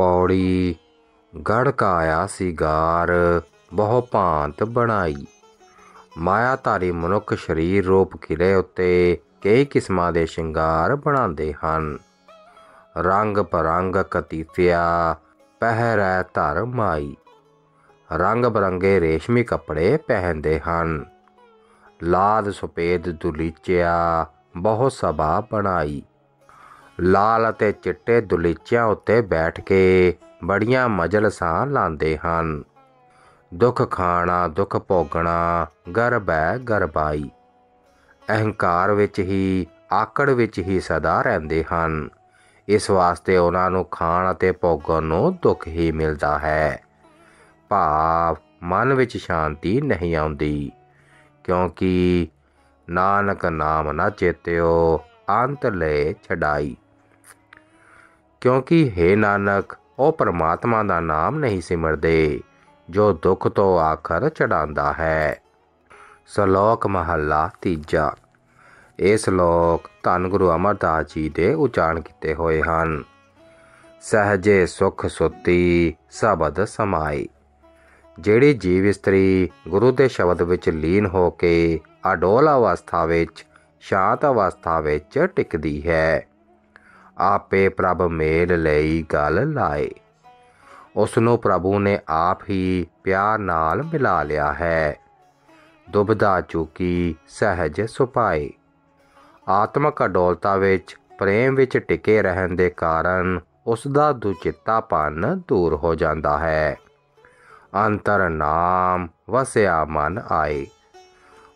ਪੌੜੀ ਗੜਕਾਇਆ ਸਿਗਾਰ ਬਹੁ ਭਾਂਤ ਬਣਾਈ। ਮਾਇਆ ਧਾਰੀ ਮਨੁੱਖ ਸਰੀਰ ਰੂਪ ਕਿਲੇ ਉੱਤੇ ਕਈ ਕਿਸਮਾਂ ਦੇ ਸ਼ਿੰਗਾਰ ਬਣਾਉਂਦੇ ਹਨ। ਰੰਗ ਪਰੰਗ ਕਤੀਫਿਆ, ਪਹਿਰੈ ਧਰ ਮਾਈ। ਰੰਗ ਬਰੰਗੇ ਰੇਸ਼ਮੀ ਕੱਪੜੇ ਪਹਿਨਦੇ ਹਨ। ਲਾਦ ਸੁਪੇਦ ਦੁਲੀਚਿਆ, ਬਹੁ ਸਭਾ ਬਣਾਈ। ਲਾਲ ਅਤੇ ਚਿੱਟੇ ਦੁਲੀਚਿਆਂ ਉੱਤੇ ਬੈਠ ਕੇ ਬੜੀਆਂ ਮਜਲਸਾਂ ਲਾਉਂਦੇ ਹਨ। ਦੁੱਖ ਖਾਣਾ, ਦੁੱਖ ਭੋਗਣਾ ਗਰਬ ਹੈ ਗਰਬਾਈ ਅਹੰਕਾਰ ਵਿੱਚ ਹੀ, ਆਕੜ ਵਿੱਚ ਹੀ ਸਦਾ ਰਹਿੰਦੇ ਹਨ। ਇਸ ਵਾਸਤੇ ਉਹਨਾਂ ਨੂੰ ਖਾਣ ਅਤੇ ਭੋਗਣ ਨੂੰ ਦੁੱਖ ਹੀ ਮਿਲਦਾ ਹੈ। ਭਾਵ, ਮਨ ਵਿੱਚ ਸ਼ਾਂਤੀ ਨਹੀਂ ਆਉਂਦੀ। ਕਿਉਂਕਿ, ਨਾਨਕ ਨਾਮ ਨਾ ਚੇਤਿਓ, ਅੰਤ ਲੈ ਛਡਾਈ। ਕਿਉਂਕਿ ਹੈ ਨਾਨਕ, ਉਹ ਪਰਮਾਤਮਾ ਦਾ ਨਾਮ ਨਹੀਂ ਸਿਮਰਦੇ, ਜੋ ਦੁੱਖ ਤੋਂ ਆਖਰ ਚੜਾਉਂਦਾ ਹੈ। ਸ਼ਲੋਕ ਮਹੱਲਾ ਤੀਜਾ। ਇਹ ਸ਼ਲੋਕ ਧੰਨ ਗੁਰੂ ਅਮਰਦਾਸ ਜੀ ਦੇ ਉਚਾਰਨ ਕੀਤੇ ਹੋਏ ਹਨ। ਸਹਜੇ ਸੁਖ ਸੁਤੀ ਸਬਦ ਸਮਾਈ। ਜਿਹੜੀ ਜੀਵ ਇਸਤਰੀ ਗੁਰੂ ਦੇ ਸ਼ਬਦ ਵਿੱਚ ਲੀਨ ਹੋ ਕੇ ਅਡੋਲ ਅਵਸਥਾ ਵਿੱਚ, ਸ਼ਾਂਤ ਅਵਸਥਾ ਵਿੱਚ ਟਿਕਦੀ ਹੈ। ਆਪੇ ਪ੍ਰਭ ਮੇਲ ਲਈ ਗੱਲ ਲਾਏ। ਉਸ ਨੂੰ ਪ੍ਰਭੂ ਨੇ ਆਪ ਹੀ ਪਿਆਰ ਨਾਲ ਮਿਲਾ ਲਿਆ ਹੈ। ਦੁਬਦਾ ਚੁਕੀ ਸਹਿਜ ਸੁਪਾਈ ਆਤਮਕ ਅਡੋਲਤਾ ਵਿੱਚ, ਪ੍ਰੇਮ ਵਿੱਚ ਟਿਕੇ ਰਹਿਣ ਦੇ ਕਾਰਨ ਉਸ ਦਾ ਦੁਚਿੱਤਾਪਨ ਦੂਰ ਹੋ ਜਾਂਦਾ ਹੈ। ਅੰਤਰ ਨਾਮ ਵਸਿਆ ਮਨ ਆਏ।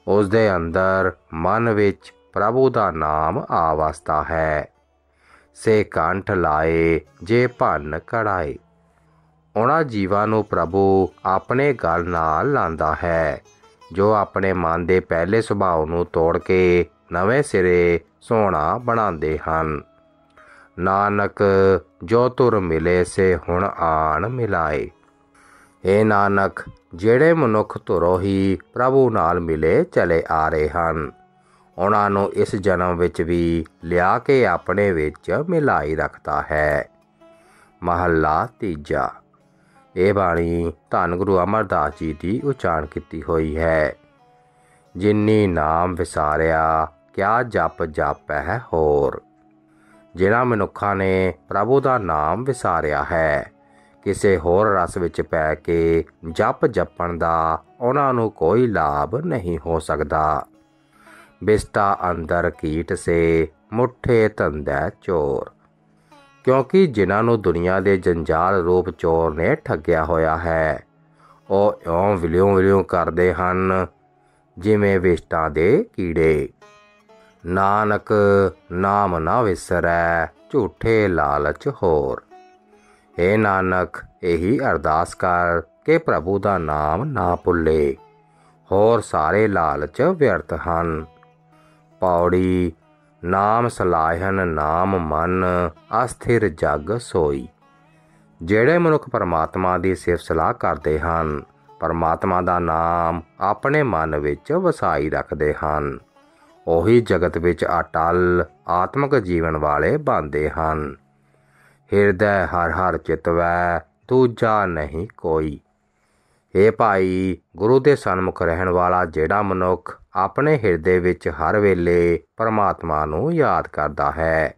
ਉਸ ਦੇ ਅੰਦਰ ਮਨ ਵਿੱਚ ਪ੍ਰਭੂ ਦਾ ਨਾਮ ਆ ਵਸਦਾ ਹੈ। ਸੇ ਕੰਠ ਲਾਏ, ਜੇ ਭੰਨ ਕੜਾਏ। ਉਹਨਾਂ ਜੀਵਾਂ ਨੂੰ ਪ੍ਰਭੂ ਆਪਣੇ ਗਲ ਨਾਲ ਲਾਂਦਾ ਹੈ, ਜੋ ਆਪਣੇ ਮਨ ਦੇ ਪਹਿਲੇ ਸੁਭਾਅ ਨੂੰ ਤੋੜ ਕੇ ਨਵੇਂ ਸਿਰੇ ਸੋਹਣਾ ਬਣਾਉਂਦੇ ਹਨ। ਨਾਨਕ, ਜੋ ਤੁਰ ਮਿਲੇ ਸੇ ਹੁਣ ਆਣ ਮਿਲਾਏ। ਏ ਨਾਨਕ, ਜਿਹੜੇ ਮਨੁੱਖ ਤੁਰੋ ਹੀ ਪ੍ਰਭੂ ਨਾਲ ਮਿਲੇ ਚਲੇ ਆ ਰਹੇ ਹਨ। ਉਹਨਾਂ ਨੂੰ ਇਸ ਜਨਮ ਵਿੱਚ ਵੀ ਲਿਆ ਕੇ ਆਪਣੇ ਵਿੱਚ ਮਿਲਾਈ ਰੱਖਦਾ ਹੈ। ਮਹੱਲਾ ਤੀਜਾ। ਇਹ ਬਾਣੀ ਧੰਨ ਗੁਰੂ ਅਮਰਦਾਸ ਜੀ ਦੀ ਉਚਾਰਨ ਕੀਤੀ ਹੋਈ ਹੈ। ਜਿਨਨੀ ਨਾਮ ਵਿਸਾਰਿਆ, ਕਿਆ ਜਪ ਜਪ ਹੈ ਹੋਰ। ਜਿਨ੍ਹਾਂ ਮਨੁੱਖਾਂ ਨੇ ਪ੍ਰਭੂ ਦਾ ਨਾਮ ਵਿਸਾਰਿਆ ਹੈ, ਕਿਸੇ ਹੋਰ ਰਸ ਵਿੱਚ ਪੈ ਕੇ ਜਪ ਜਪਣ ਦਾ ਉਹਨਾਂ ਨੂੰ ਕੋਈ ਲਾਭ ਨਹੀਂ ਹੋ ਸਕਦਾ। ਬਿਸਤਾ ਅੰਦਰ ਕੀਟ ਸੇ, ਮੁੱਠੇ ਧੰਦਾ ਚੋਰ। ਕਿਉਂਕਿ ਜਿਨ੍ਹਾਂ ਨੂੰ ਦੁਨੀਆ ਦੇ ਜੰਜਾਲ ਰੂਪ ਚੋਰ ਨੇ ਠੱਗਿਆ ਹੋਇਆ ਹੈ, ਉਹ ਇਉਂ ਵਿਲਿਓ ਵਿਲਿਓ ਕਰਦੇ ਹਨ, ਜਿਵੇਂ ਵਿਸ਼ਟਾਂ ਦੇ ਕੀੜੇ। ਨਾਨਕ, ਨਾਮ ਨਾ ਵਿਸਰੈ, ਝੂਠੇ ਲਾਲਚ ਹੋਰ। ਏ ਨਾਨਕ, ਇਹੀ ਅਰਦਾਸ ਕਰ ਕਿ ਪ੍ਰਭੂ ਦਾ ਨਾਮ ਨਾ ਭੁੱਲੇ। ਹੋਰ ਸਾਰੇ ਲਾਲਚ ਵਿਅਰਥ ਹਨ। ਪੌੜੀ, ਨਾਮ ਸਲਾਹਨ, ਨਾਮ ਮਨ, ਅਸਥਿਰ ਜਗ ਸੋਈ। ਜਿਹੜੇ ਮਨੁੱਖ ਪਰਮਾਤਮਾ ਦੀ ਸਿਫਤ ਸਲਾਹ ਕਰਦੇ ਹਨ, ਪਰਮਾਤਮਾ ਦਾ ਨਾਮ ਆਪਣੇ ਮਨ ਵਿੱਚ ਵਸਾਈ ਰੱਖਦੇ ਹਨ। ਉਹੀ ਜਗਤ ਵਿੱਚ ਅਟਲ, ਆਤਮਿਕ ਜੀਵਨ ਵਾਲੇ ਬਣਦੇ ਹਨ। ਹਿਰਦੈ ਹਰ ਹਰ ਚਿਤਵੈ, ਦੂਜਾ ਨਹੀਂ ਕੋਈ। ਏ ਭਾਈ, ਗੁਰੂ ਦੇ ਸਨਮੁਖ ਰਹਿਣ ਵਾਲਾ ਜਿਹੜਾ ਮਨੁੱਖ ਆਪਣੇ ਹਿਰਦੇ ਵਿੱਚ ਹਰ ਵੇਲੇ ਪਰਮਾਤਮਾ ਨੂੰ ਯਾਦ ਕਰਦਾ ਹੈ।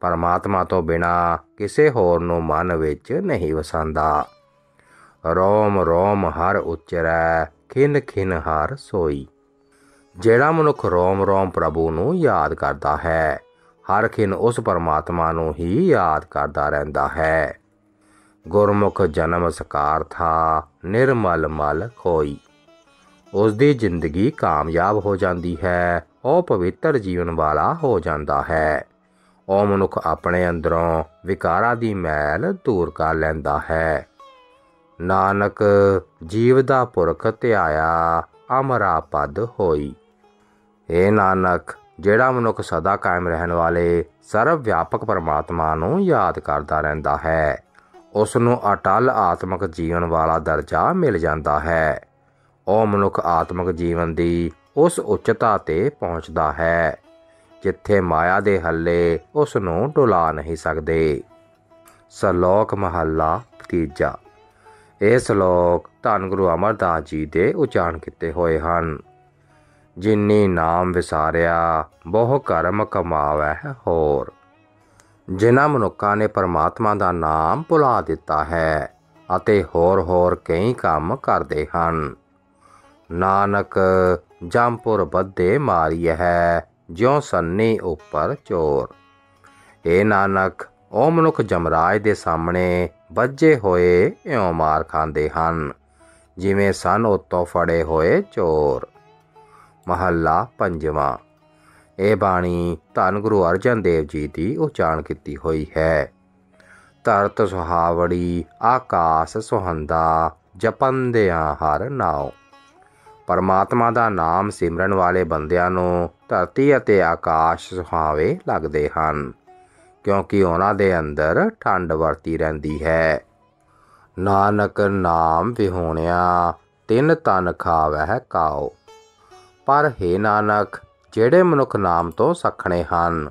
ਪਰਮਾਤਮਾ ਤੋਂ ਬਿਨਾ ਕਿਸੇ ਹੋਰ ਨੂੰ ਮਨ ਵਿੱਚ ਨਹੀਂ ਵਸਾਂਦਾ। ਰੋਮ ਰੋਮ, ਹਰ ਉਚਰੈ, ਖਿਨ ਖਿਨ ਹਰ ਸੋਈ। ਜਿਹੜਾ ਮਨੁੱਖ ਰੋਮ ਰੋਮ ਪ੍ਰਭੂ ਨੂੰ ਯਾਦ ਕਰਦਾ ਹੈ, ਹਰ ਖਿਨ ਉਸ ਪਰਮਾਤਮਾ ਨੂੰ ਹੀ ਯਾਦ ਕਰਦਾ ਰਹਿੰਦਾ ਹੈ। ਗੁਰਮੁਖ ਜਨਮ ਸਕਾਰ ਥਾ ਨਿਰਮਲ ਮਲ ਖੋਈ। ਉਸ ਦੀ ਜ਼ਿੰਦਗੀ ਕਾਮਯਾਬ ਹੋ ਜਾਂਦੀ ਹੈ, ਉਹ ਪਵਿੱਤਰ ਜੀਵਨ ਵਾਲਾ ਹੋ ਜਾਂਦਾ ਹੈ। ਉਹ ਮਨੁੱਖ ਆਪਣੇ ਅੰਦਰੋਂ ਵਿਕਾਰਾਂ ਦੀ ਮੈਲ ਦੂਰ ਕਰ ਲੈਂਦਾ ਹੈ। ਨਾਨਕ, ਜੀਵ ਦਾ ਪੁਰਖ ਧਿਆਇਆ ਅਮਰਾ ਪਦ ਹੋਈ। ਏ ਨਾਨਕ, ਜਿਹੜਾ ਮਨੁੱਖ ਸਦਾ ਕਾਇਮ ਰਹਿਣ ਵਾਲੇ ਸਰਵ ਵਿਆਪਕ ਪਰਮਾਤਮਾ ਨੂੰ ਯਾਦ ਕਰਦਾ ਰਹਿੰਦਾ ਹੈ ਉਸ ਨੂੰ ਅਟਲ ਆਤਮਿਕ ਜੀਵਨ ਵਾਲਾ ਦਰਜਾ ਮਿਲ ਜਾਂਦਾ ਹੈ। ਉਹ ਮਨੁੱਖ ਆਤਮਿਕ ਜੀਵਨ ਦੀ ਉਸ ਉੱਚਤਾ ਤੇ ਪਹੁੰਚਦਾ ਹੈ। ਜਿੱਥੇ ਮਾਇਆ ਦੇ ਹੱਲੇ ਉਸ ਨੂੰ ਡੁਲਾ ਨਹੀਂ ਸਕਦੇ। ਸ਼ਲੋਕ ਮਹੱਲਾ ਤੀਜਾ। ਇਹ ਸ਼ਲੋਕ ਧੰਨ ਗੁਰੂ ਅਮਰਦਾਸ ਜੀ ਦੇ ਉਚਾਰਨ ਕੀਤੇ ਹੋਏ ਹਨ। ਜਿਨੀ ਨਾਮ ਵਿਸਾਰਿਆ, ਬਹੁ ਕਰਮ ਕਮਾਵੈ ਹੋਰ। ਜਿਨ੍ਹਾਂ ਮਨੁੱਖਾਂ ਨੇ ਪਰਮਾਤਮਾ ਦਾ ਨਾਮ ਭੁਲਾ ਦਿੱਤਾ ਹੈ ਅਤੇ ਹੋਰ ਹੋਰ ਕਈ ਕੰਮ ਕਰਦੇ ਹਨ। ਨਾਨਕ ਜੰਪੁਰ ਬੱਦੇ ਮਾਰੀ ਹੈ ਜਿਉ ਸੰਨੀ ਉੱਪਰ ਚੋਰ। ਏ ਨਾਨਕ ਉਹ ਮਨੁੱਖ ਜਮਰਾਜ ਦੇ ਸਾਹਮਣੇ ਵੱਜੇ ਹੋਏ ਇਉਂ ਮਾਰ ਖਾਂਦੇ ਹਨ, ਜਿਵੇਂ ਸਨ ਉਤੋਂ ਫੜੇ ਹੋਏ ਚੋਰ। ਮਹੱਲਾ ਪੰਜਵਾਂ। ਇਹ ਬਾਣੀ ਧੰਨ ਗੁਰੂ ਅਰਜਨ ਦੇਵ ਜੀ ਦੀ ਉਚਾਰਨ ਕੀਤੀ ਹੋਈ ਹੈ। ਧਰਤ ਸੁਹਾਵੜੀ, ਆਕਾਸ ਸੁਹੰਦਾ, ਜਪੰਦਿਆਂ ਹਰ ਨਾਉ। ਪਰਮਾਤਮਾ ਦਾ ਨਾਮ ਸਿਮਰਨ ਵਾਲੇ ਬੰਦਿਆਂ ਨੂੰ ਧਰਤੀ ਅਤੇ ਆਕਾਸ਼ ਸੁਹਾਵੇ ਲੱਗਦੇ ਹਨ, ਕਿਉਂਕਿ ਉਹਨਾਂ ਦੇ ਅੰਦਰ ਠੰਡ ਵਰਤੀ ਰਹਿੰਦੀ ਹੈ। ਨਾਨਕ ਨਾਮ ਵਿਹੋਣਿਆ, ਤਿੰਨ ਤਨ ਖਾਵਹਿ ਕਾਓ। ਪਰ ਹੈ ਨਾਨਕ, ਜਿਹੜੇ ਮਨੁੱਖ ਨਾਮ ਤੋਂ ਸਖਣੇ ਹਨ,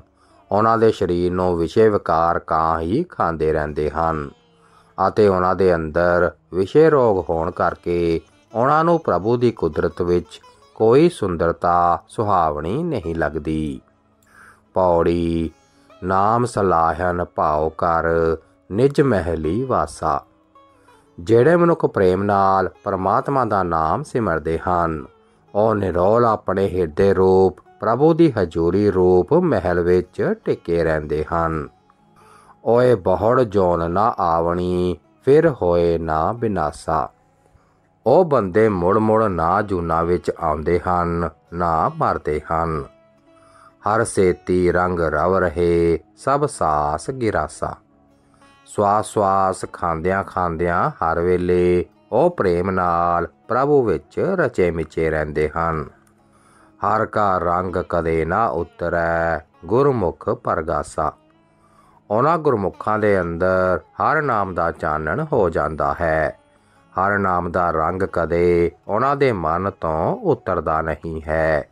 ਉਹਨਾਂ ਦੇ ਸਰੀਰ ਨੂੰ ਵਿਸ਼ੇ ਵਿਕਾਰ ਕਾਂ ਹੀ ਖਾਂਦੇ ਰਹਿੰਦੇ ਹਨ ਅਤੇ ਉਹਨਾਂ ਦੇ ਅੰਦਰ ਵਿਸ਼ੇ ਰੋਗ ਹੋਣ ਕਰਕੇ ਉਹਨਾਂ ਨੂੰ ਪ੍ਰਭੂ ਦੀ ਕੁਦਰਤ ਵਿੱਚ ਕੋਈ ਸੁੰਦਰਤਾ, ਸੁਹਾਵਣੀ ਨਹੀਂ ਲੱਗਦੀ। ਪੌੜੀ, ਨਾਮ ਸਲਾਹਨ ਭਾਉ ਕਰ ਨਿਜ ਮਹਿਲੀ ਵਾਸਾ। ਜਿਹੜੇ ਮਨੁੱਖ ਪ੍ਰੇਮ ਨਾਲ ਪਰਮਾਤਮਾ ਦਾ ਨਾਮ ਸਿਮਰਦੇ ਹਨ, ਉਹ ਨਿਰੋਲ ਆਪਣੇ ਹਿਰਦੇ ਰੂਪ, ਪ੍ਰਭੂ ਦੀ ਹਜ਼ੂਰੀ ਰੂਪ ਮਹਿਲ ਵਿੱਚ ਟਿਕੇ ਰਹਿੰਦੇ ਹਨ। ਓਏ ਬਹੁੜ ਜੋਨ ਨਾ ਆਵਣੀ, ਫਿਰ ਹੋਏ ਨਾ ਬਿਨਾਸਾ। ਉਹ ਬੰਦੇ ਮੁੜ ਮੁੜ ਨਾ ਜੂਨਾ ਵਿੱਚ ਆਉਂਦੇ ਹਨ, ਨਾ ਮਰਦੇ ਹਨ। ਹਰ ਸੇਤੀ ਰੰਗ ਰਵ ਰਹੇ, ਸਭ ਸਾਸ ਗਿਰਾਸਾ। ਸਵਾਸ ਸਵਾਸ ਖਾਂਦਿਆਂ ਖਾਂਦਿਆਂ ਹਰ ਵੇਲੇ ਉਹ ਪ੍ਰੇਮ ਨਾਲ ਪ੍ਰਭੂ ਵਿੱਚ ਰਚੇ ਮਿਚੇ ਰਹਿੰਦੇ ਹਨ। ਹਰ ਕਾ ਰੰਗ ਕਦੇ ਨਾ ਉਤਰੈ, ਗੁਰਮੁਖ ਪਰਗਾਸਾ। ਉਹਨਾਂ ਗੁਰਮੁਖਾਂ ਦੇ ਅੰਦਰ ਹਰ ਨਾਮ ਦਾ ਚਾਨਣ ਹੋ ਜਾਂਦਾ ਹੈ। ਹਰ ਨਾਮ ਦਾ ਰੰਗ ਕਦੇ ਉਹਨਾਂ ਦੇ ਮਨ ਤੋਂ ਉਤਰਦਾ ਨਹੀਂ ਹੈ।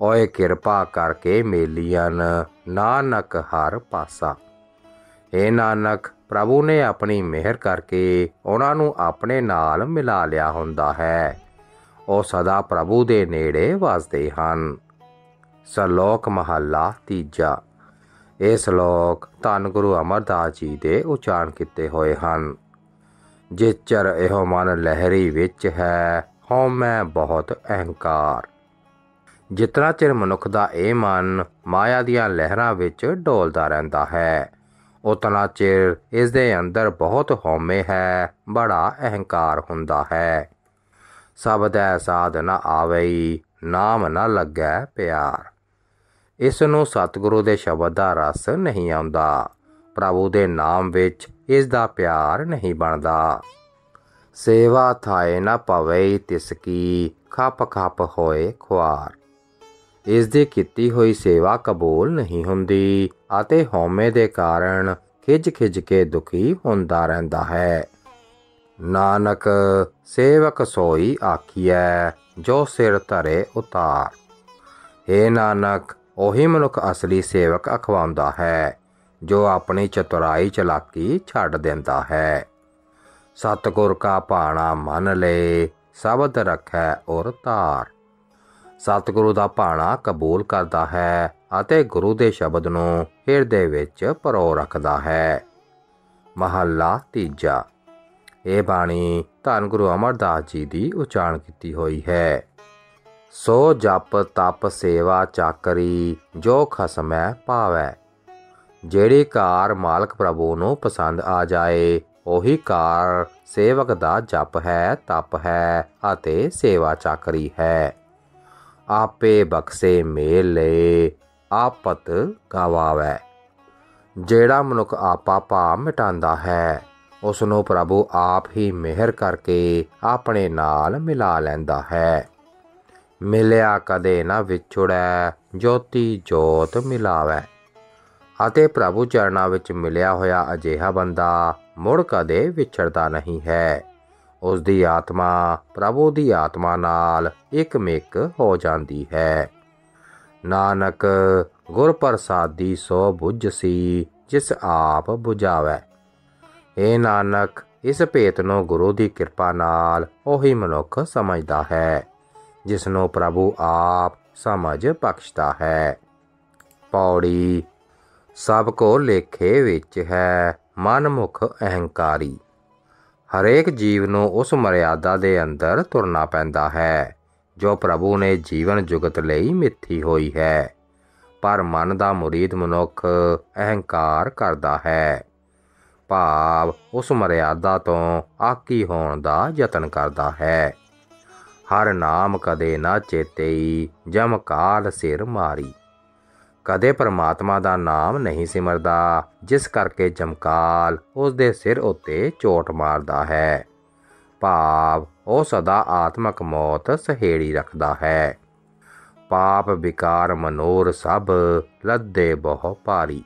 ਓਏ ਕਿਰਪਾ ਕਰਕੇ ਮੇਲੀਆਂ ਨਾਨਕ ਹਰ ਪਾਸਾ। ਏ ਨਾਨਕ, ਪ੍ਰਭੂ ਨੇ ਆਪਣੀ ਮਿਹਰ ਕਰਕੇ ਉਹਨਾਂ ਨੂੰ ਆਪਣੇ ਨਾਲ ਮਿਲਾ ਲਿਆ ਹੁੰਦਾ ਹੈ। ਉਹ ਸਦਾ ਪ੍ਰਭੂ ਦੇ ਨੇੜੇ ਵਸਦੇ ਹਨ। ਸ਼ਲੋਕ ਮਹੱਲਾ ਤੀਜਾ। ਇਹ ਸ਼ਲੋਕ ਧੰਨ ਗੁਰੂ ਅਮਰਦਾਸ ਜੀ ਦੇ ਉਚਾਰਨ ਕੀਤੇ ਹੋਏ ਹਨ। ਜਿਚਰ ਇਹੋ ਮਨ ਲਹਿਰੀ ਵਿੱਚ ਹੈ, ਹਉ ਮੈਂ ਬਹੁਤ ਅਹੰਕਾਰ। ਜਿਤਨਾ ਚਿਰ ਮਨੁੱਖ ਦਾ ਇਹ ਮਨ ਮਾਇਆ ਦੀਆਂ ਲਹਿਰਾਂ ਵਿੱਚ ਡੋਲਦਾ ਰਹਿੰਦਾ ਹੈ, ਉਤਨਾ ਚਿਰ ਇਸ ਦੇ ਅੰਦਰ ਬਹੁਤ ਹਉਮੈ ਹੈ, ਬੜਾ ਅਹੰਕਾਰ ਹੁੰਦਾ ਹੈ। ਸਭ ਦਾ ਸਾਧ ਨਾ ਆਵਈ, ਨਾਮ ਨਾ ਲੱਗੈ ਪਿਆਰ। ਇਸ ਨੂੰ ਸਤਿਗੁਰੂ ਦੇ ਸ਼ਬਦ ਦਾ ਰਸ ਨਹੀਂ ਆਉਂਦਾ। ਪ੍ਰਭੂ ਦੇ ਨਾਮ ਵਿੱਚ ਇਸ ਦਾ ਪਿਆਰ ਨਹੀਂ ਬਣਦਾ। ਸੇਵਾ ਥਾਏ ਨਾ ਪਵੇ ਤਿਸ ਕੀ, ਖੱਪ ਖਪ ਹੋਏ ਖੁਆਰ। ਇਸ ਦੀ ਕੀਤੀ ਹੋਈ ਸੇਵਾ ਕਬੂਲ ਨਹੀਂ ਹੁੰਦੀ ਅਤੇ ਹਉਮੈ ਦੇ ਕਾਰਨ ਖਿੱਚ ਖਿੱਚ ਕੇ ਦੁਖੀ ਹੁੰਦਾ ਰਹਿੰਦਾ ਹੈ। ਨਾਨਕ, ਸੇਵਕ ਸੋਈ ਆਖੀਐ, ਜੋ ਸਿਰ ਧਰੇ ਉਤਾਰ। ਏ ਨਾਨਕ, ਉਹੀ ਮਨੁੱਖ ਅਸਲੀ ਸੇਵਕ ਅਖਵਾਉਂਦਾ ਹੈ। ਜੋ ਆਪਣੀ ਚਤੁਰਾਈ ਚਲਾਕੀ ਛੱਡ ਦਿੰਦਾ ਹੈ। ਸਤਗੁਰ ਕਾ ਭਾਣਾ ਮੰਨ ਲੈ, ਸਬਦ ਰੱਖੈ ਔਰ ਤਾਰ ਸਤਿਗੁਰੂ ਦਾ ਭਾਣਾ ਕਬੂਲ ਕਰਦਾ ਹੈ ਅਤੇ ਗੁਰੂ ਦੇ ਸ਼ਬਦ ਨੂੰ ਹਿਰਦੇ ਵਿੱਚ ਪਰੋ ਰੱਖਦਾ ਹੈ। ਮਹੱਲਾ ਤੀਜਾ। ਇਹ ਬਾਣੀ ਧੰਨ ਗੁਰੂ ਅਮਰਦਾਸ ਜੀ ਦੀ ਉਚਾਰਨ ਕੀਤੀ ਹੋਈ ਹੈ। ਸੋ ਜਪ ਤਪ ਸੇਵਾ ਚਾਕਰੀ, ਜੋ ਖਸਮੈ ਪਾਵੈ ਜਿਹੜੀ ਕਾਰ ਮਾਲਕ ਪ੍ਰਭੂ ਨੂੰ ਪਸੰਦ ਆ ਜਾਏ, ਉਹੀ ਕਾਰ ਸੇਵਕ ਦਾ ਜਪ ਹੈ, ਤਪ ਹੈ ਅਤੇ ਸੇਵਾ ਚਾਕਰੀ ਹੈ। ਆਪੇ ਬਖਸੇ ਮੇਲ ਲੈ, ਆਪਤ ਗਵਾਵੇ। ਜਿਹੜਾ ਮਨੁੱਖ ਆਪਾ ਭਾ ਮਿਟਾਂਦਾ ਹੈ ਉਸ ਨੂੰ ਪ੍ਰਭੂ ਆਪ ਹੀ ਮਿਹਰ ਕਰਕੇ ਆਪਣੇ ਨਾਲ ਮਿਲਾ ਲੈਂਦਾ ਹੈ। ਮਿਲਿਆ ਕਦੇ ਨਾ ਵਿਛੜੈ, ਜੋਤੀ ਜੋਤ ਮਿਲਾਵੇ। ਅਤੇ ਪ੍ਰਭੂ ਚਰਨਾਂ ਵਿੱਚ ਮਿਲਿਆ ਹੋਇਆ ਅਜਿਹਾ ਬੰਦਾ ਮੁੜ ਕਦੇ ਵਿਛੜਦਾ ਨਹੀਂ ਹੈ। ਉਸ ਦੀ ਆਤਮਾ ਪ੍ਰਭੂ ਦੀ ਆਤਮਾ ਨਾਲ ਇੱਕ ਮਿਕ ਹੋ ਜਾਂਦੀ ਹੈ। ਨਾਨਕ ਗੁਰ ਪ੍ਰਸਾਦੀ ਸੋ ਬੁੱਝ ਸੀ, ਜਿਸ ਆਪ 부ਝਾਵੇ ਏ ਨਾਨਕ, ਇਸ ਭੇਤ ਨੂੰ ਗੁਰੂ ਦੀ ਕਿਰਪਾ ਨਾਲ ਉਹੀ ਮਨੁੱਖ ਸਮਝਦਾ ਹੈ ਜਿਸ ਨੂੰ ਪ੍ਰਭੂ ਆਪ ਸਮਝ ਬਖਸ਼ਦਾ ਹੈ। ਪੌੜੀ ਸਭ ਕੋ ਲੇਖੇ ਵਿੱਚ ਹੈ ਮਨਮੁਖ ਅਹੰਕਾਰੀ। ਹਰੇਕ ਜੀਵ ਨੂੰ ਉਸ ਮਰਿਆਦਾ ਦੇ ਅੰਦਰ ਤੁਰਨਾ ਪੈਂਦਾ ਹੈ, ਜੋ ਪ੍ਰਭੂ ਨੇ ਜੀਵਨ ਜੁਗਤ ਲਈ ਮਿੱਥੀ ਹੋਈ ਹੈ। ਪਰ ਮਨ ਦਾ ਮੁਰੀਦ ਮਨੁੱਖ ਅਹੰਕਾਰ ਕਰਦਾ ਹੈ। ਭਾਵ ਉਸ ਮਰਿਆਦਾ ਤੋਂ ਆਕੀ ਹੋਣ ਦਾ ਯਤਨ ਕਰਦਾ ਹੈ। ਹਰ ਨਾਮ ਕਦੇ ਨਾ ਚੇਤੇਈ, ਜਮ ਕਾਲ ਸਿਰ ਮਾਰੀ। ਕਦੇ ਪਰਮਾਤਮਾ ਦਾ ਨਾਮ ਨਹੀਂ ਸਿਮਰਦਾ, ਜਿਸ ਕਰਕੇ ਜਮਕਾਲ ਉਸ ਦੇ ਸਿਰ ਉੱਤੇ ਚੋਟ ਮਾਰਦਾ ਹੈ। ਭਾਵ ਉਹ ਸਦਾ ਆਤਮਕ ਮੌਤ ਸਹੇੜੀ ਰੱਖਦਾ ਹੈ। ਪਾਪ ਵਿਕਾਰ ਮਨੋਰ ਸਭ, ਲੱਦੇ ਬਹੁ ਭਾਰੀ।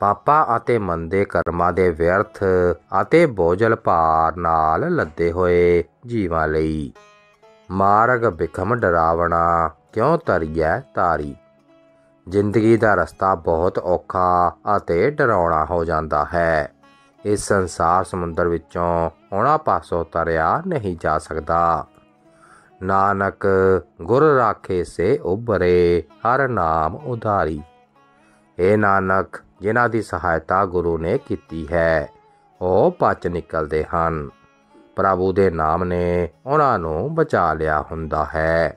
ਪਾਪਾ ਅਤੇ ਮੰਦੇ ਕਰਮਾਂ ਦੇ ਵਿਅਰਥ ਅਤੇ ਬੋਝਲ ਭਾਰ ਨਾਲ ਲੱਦੇ ਹੋਏ ਜੀਵਾਂ ਲਈ। ਮਾਰਗ ਬਿਖਮ ਡਰਾਵਣਾ, ਕਿਉਂ ਤਰੀਐ ਤਾਰੀ ਜ਼ਿੰਦਗੀ ਦਾ ਰਸਤਾ ਬਹੁਤ ਔਖਾ ਅਤੇ ਡਰਾਉਣਾ ਹੋ ਜਾਂਦਾ ਹੈ। ਇਸ ਸੰਸਾਰ ਸਮੁੰਦਰ ਵਿੱਚੋਂ ਉਹਨਾਂ ਪਾਸੋਂ ਤਰਿਆ ਨਹੀਂ ਜਾ ਸਕਦਾ। ਨਾਨਕ ਗੁਰ ਰਾਖੇ ਸੇ ਉਬਰੇ ਹਰ ਨਾਮ ਉਧਾਰੀ। ਏ ਨਾਨਕ, ਜਿਨ੍ਹਾਂ ਦੀ ਸਹਾਇਤਾ ਗੁਰੂ ਨੇ ਕੀਤੀ ਹੈ, ਉਹ ਪਚ ਨਿਕਲਦੇ ਹਨ। ਪ੍ਰਭੂ ਦੇ ਨਾਮ ਨੇ ਉਹਨਾਂ ਨੂੰ ਬਚਾ ਲਿਆ ਹੁੰਦਾ ਹੈ।